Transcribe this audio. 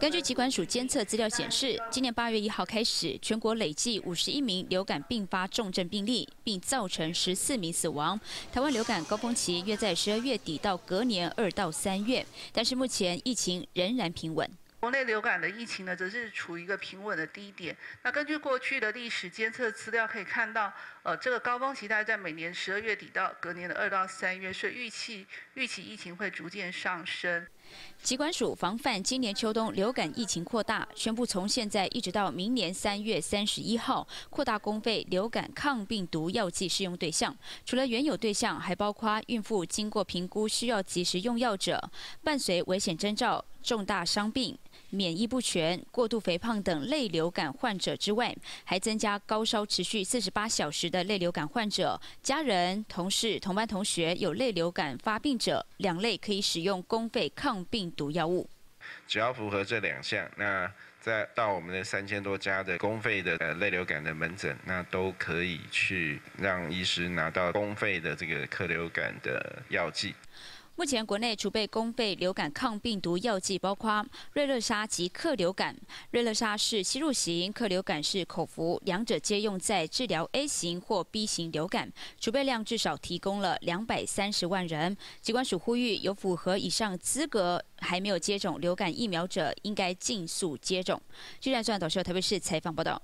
根据疾管署监测资料显示，今年八月一号开始，全国累计五十一名流感并发重症病例，并造成十四名死亡。台湾流感高峰期约在十二月底到隔年二到三月，但是目前疫情仍然平稳。国内流感的疫情呢，则是处于一个平稳的低点。那根据过去的历史监测资料可以看到，呃，这个高峰期大概在每年十二月底到隔年的二到三月，所以预期预期疫情会逐渐上升。疾管署防范今年秋冬流感疫情扩大，宣布从现在一直到明年三月三十一号，扩大公费流感抗病毒药剂适用对象。除了原有对象，还包括孕妇经过评估需要及时用药者，伴随危险征兆、重大伤病。免疫不全、过度肥胖等类流感患者之外，还增加高烧持续四十八小时的类流感患者，家人、同事、同班同学有类流感发病者，两类可以使用公费抗病毒药物。只要符合这两项，那再到我们的三千多家的公费的呃类流感的门诊，那都可以去让医师拿到公费的这个克流感的药剂。目前国内储备公费流感抗病毒药剂包括瑞乐沙及克流感。瑞乐沙是吸入型，克流感是口服，两者皆用在治疗 A 型或 B 型流感。储备量至少提供了两百三十万人。机关署呼吁，有符合以上资格还没有接种流感疫苗者，应该尽速接种。据然算导社台北市采访报道。